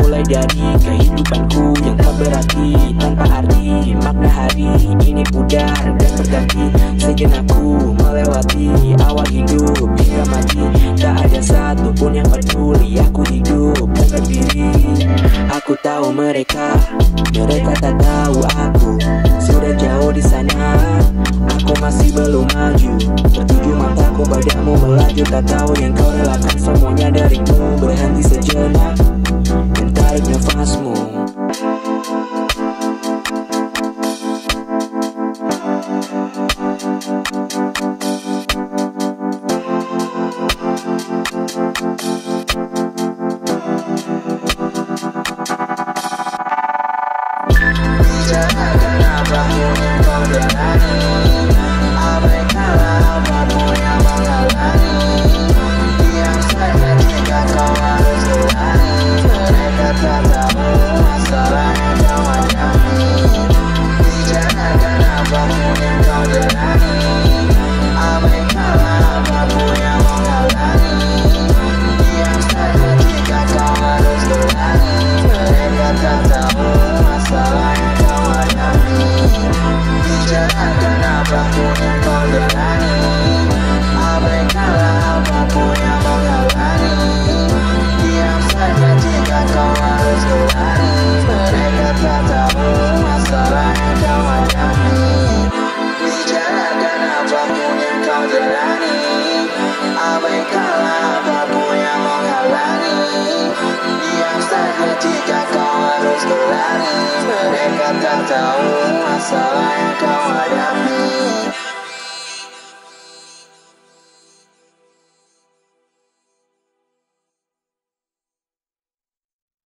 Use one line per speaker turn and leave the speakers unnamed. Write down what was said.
Mulai dari kehidupanku yang tak berarti Tanpa arti. Makna hari ini pudar dan berganti. Sejenak melewati awal hidup hingga mati. Tak ada satupun yang peduli aku hidup dan berdiri. Aku tahu mereka, mereka tak tahu aku. Sudah jauh di sana, aku masih belum maju. Tertuju mataku padamu melaju Tak tahu yang kau relakan. Semuanya darimu Berhenti sejenak
cara de me aproximou Mereka tak tahu masalah yang kau hadapi.